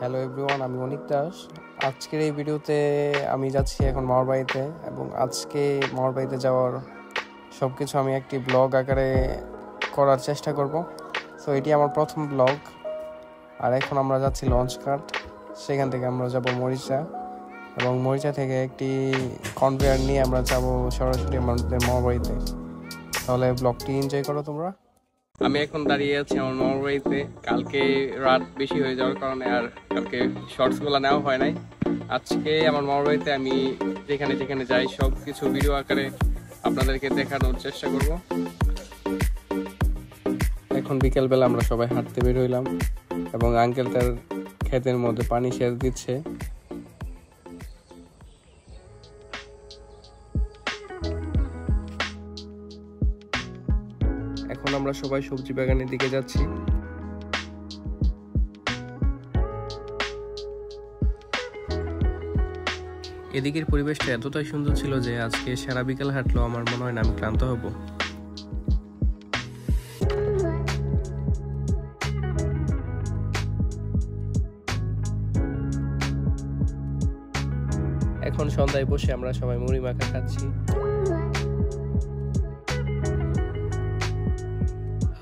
Hello everyone আমি অনিক দাস আজকের এই ভিডিওতে আমি যাচ্ছি এখন মামার বাড়িতে এবং আজকে মামার বাড়িতে যাওয়ার সব কিছু আমি একটি ব্লগ আকারে করার চেষ্টা করব। সো এটি আমার প্রথম ব্লগ। আর এখন আমরা যাচ্ছি লঞ্চ কাট। সেখান থেকে আমরা যাব মরিচা এবং মরিচা থেকে একটি কনভেয়ার নিয়ে আমরা যাব সরাসরি আমাদের মামার বাড়িতে তাহলে ব্লগটি এনজয় করো তোমরা। আমি এখন দাঁড়িয়ে আছি আমার মামার বাড়িতে। কালকে রাত বেশি হয়ে যাওয়ার কারণে আর কালকে শর্টস শর্টসগুলো নেওয়া হয় নাই। আজকে আমার মামার বাড়িতে আমি যেখানে যেখানে যাই সব কিছু ভিডিও আকারে আপনাদেরকে দেখানোর চেষ্টা করব। এখন বিকেলবেলা আমরা সবাই হাঁটতে বের হইলাম এবং আঙ্কেল তার ক্ষেতের মধ্যে পানি সেচ দিচ্ছে। এখন আমরা সবাই সবজি বাগানের দিকে যাচ্ছি। এদিকের পরিবেশটা এতটাই সুন্দর ছিল যে আজকে সারা বিকাল হাঁটলেও আমার মনে হয় না আমি ক্লান্ত হব। এখন সন্ধ্যায় বসে আমরা সবাই মুড়ি মাখা খাচ্ছি।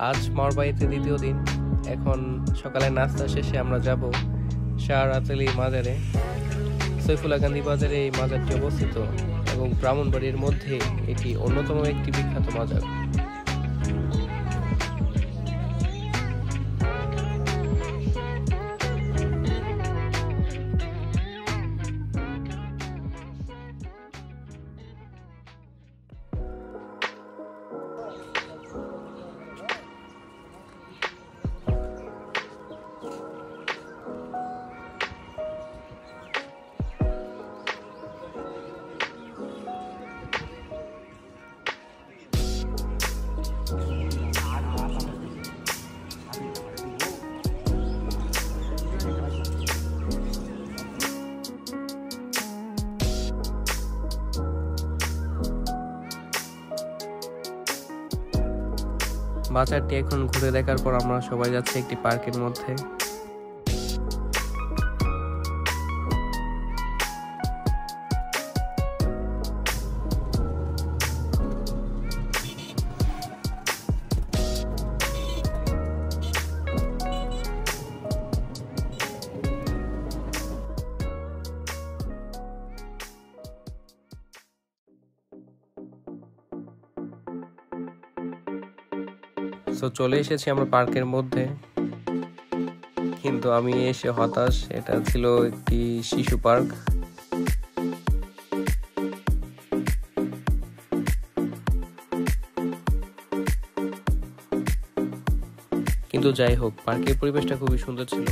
আজ মার বাড়িতে দ্বিতীয় দিন। এখন সকালে নাস্তা শেষে আমরা যাব শাহরাতলি মাজারে। সৈফুলা গান্ধী বাজারে এই মাজারটি অবস্থিত এবং ব্রাহ্মণবাড়ির মধ্যে এটি অন্যতম একটি বিখ্যাত মাজার। বাজারটি এখন ঘুরে দেখার পর আমরা সবাই যাচ্ছি একটি পার্কের মধ্যে। সো চলে এসেছি আমরা পার্কের মধ্যে। কিন্তু আমি এসে হতাশ, এটা ছিল একটি শিশু পার্ক। কিন্তু যাই হোক, পার্কের পরিবেশটা খুবই সুন্দর ছিল।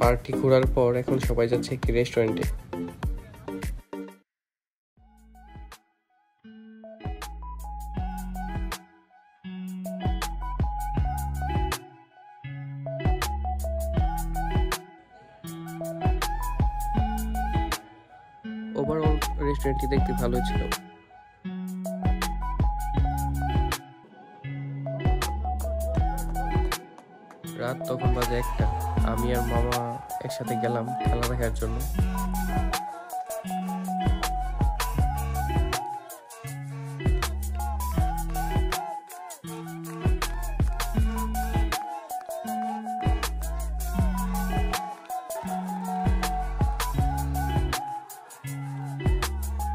পার্কটি ঘোরার পর এখন সবাই যাচ্ছে একটি রেস্টুরেন্টে ওভারঅল রেস্টুরেন্টটি দেখতে ভালোই ছিল। রাত তখন বাজে একটা। আমি আর মামা একসাথে গেলাম খেলা দেখার জন্য।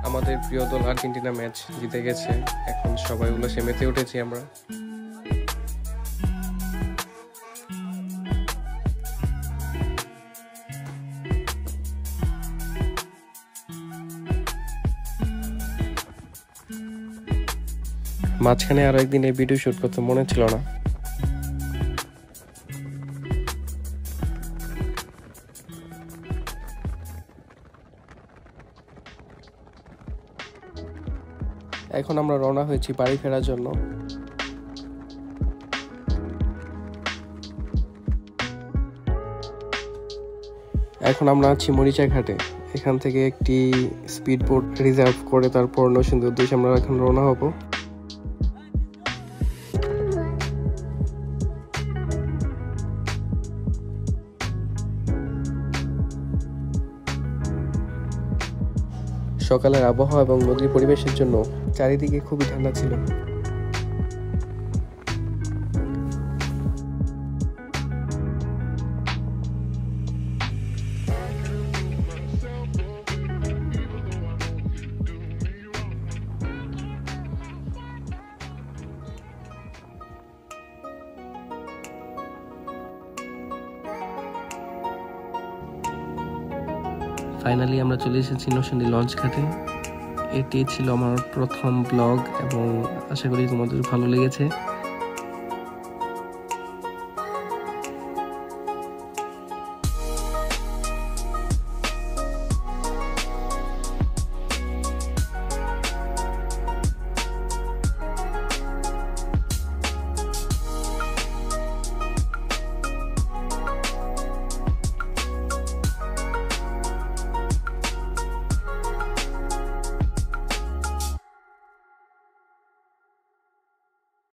আমাদের প্রিয় দল আর্জেন্টিনা ম্যাচ জিতে গেছে। এখন সবাই উল্লাসে মেতে উঠেছি আমরা। মাঝখানে আরও একদিন এই ভিডিও শুট করতে মনে ছিল না। এখন আমরা রওনা হয়েছি বাড়ি ফেরার জন্য। এখন আমরা আছি মরিচা ঘাটে। এখান থেকে একটি স্পিড বোট রিজার্ভ করে তারপর নসিন্দুর দেশে আমরা এখন রওনা হব। সকালের আবহাওয়া এবং নদীর পরিবেশের জন্য চারিদিকে খুবই ঠান্ডা ছিল। ফাইনালি আমরা চলে এসেছি নরসিংদী লঞ্চ ঘাটে। এটি ছিল আমার প্রথম ব্লগ এবং আশা করি তোমাদের ভালো লেগেছে।